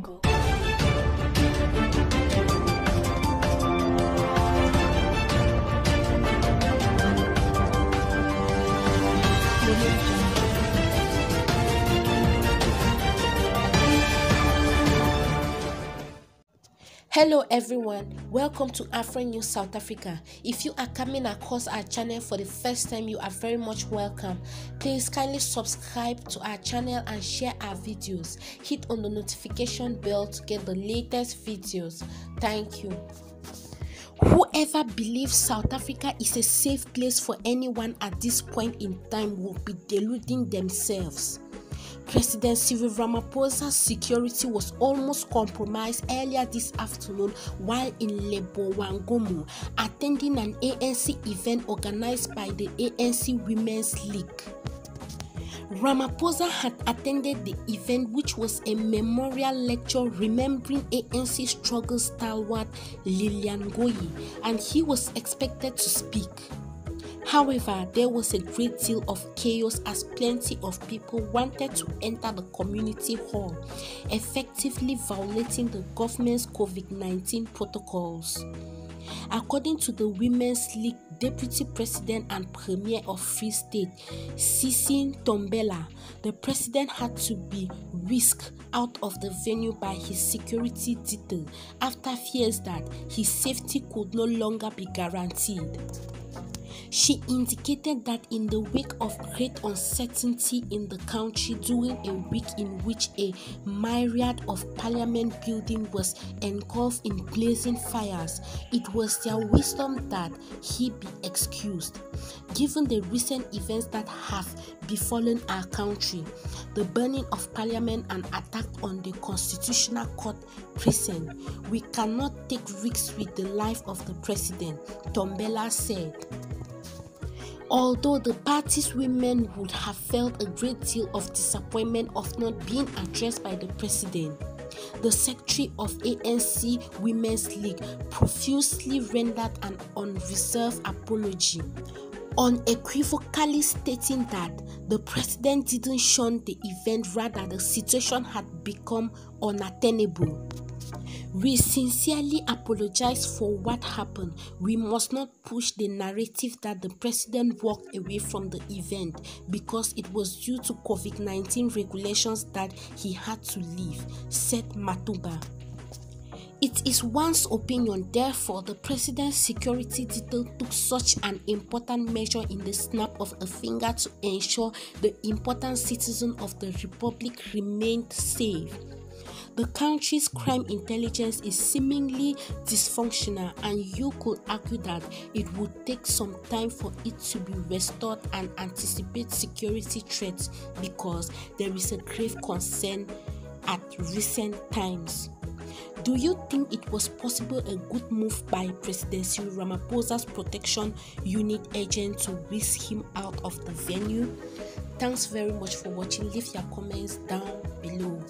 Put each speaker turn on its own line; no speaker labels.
jungle.
Hello everyone, welcome to Afro News South Africa. If you are coming across our channel for the first time, you are very much welcome. Please kindly subscribe to our channel and share our videos. Hit on the notification bell to get the latest videos. Thank you. Whoever believes South Africa is a safe place for anyone at this point in time will be deluding themselves. President Cyril Ramaphosa's security was almost compromised earlier this afternoon while in Lebowakgomo attending an ANC event organized by the ANC Women's League. Ramaphosa had attended the event, which was a memorial lecture remembering ANC struggle stalwart Lilian Ngoyi, and he was expected to speak. However, there was a great deal of chaos as plenty of people wanted to enter the community hall, effectively violating the government's COVID 19 protocols. According to the Women's League Deputy President and Premier of Free State, Sisi Ntombela, the president had to be whisked out of the venue by his security detail after fears that his safety could no longer be guaranteed. She indicated that in the wake of great uncertainty in the country during a week in which a myriad of parliament building was engulfed in blazing fires, it was their wisdom that he be excused. Given the recent events that have befallen our country, the burning of parliament and attack on the constitutional court prison, we cannot take risks with the life of the president, Ntombela said. Although the party's women would have felt a great deal of disappointment of not being addressed by the president, the secretary of ANC Women's League profusely rendered an unreserved apology, unequivocally stating that the president didn't shun the event, rather, the situation had become unattainable. We sincerely apologize for what happened. We must not push the narrative that the president walked away from the event because it was due to COVID 19 regulations that he had to leave, said Matuba. It is one's opinion, therefore, the president's security detail took such an important measure in the snap of a finger to ensure the important citizen of the republic remained safe. The country's crime intelligence is seemingly dysfunctional, and you could argue that it would take some time for it to be restored and anticipate security threats because there is a grave concern at recent times. Do you think it was possible a good move by President Ramaphosa's protection unit agent to whisk him out of the venue? Thanks very much for watching. Leave your comments down below.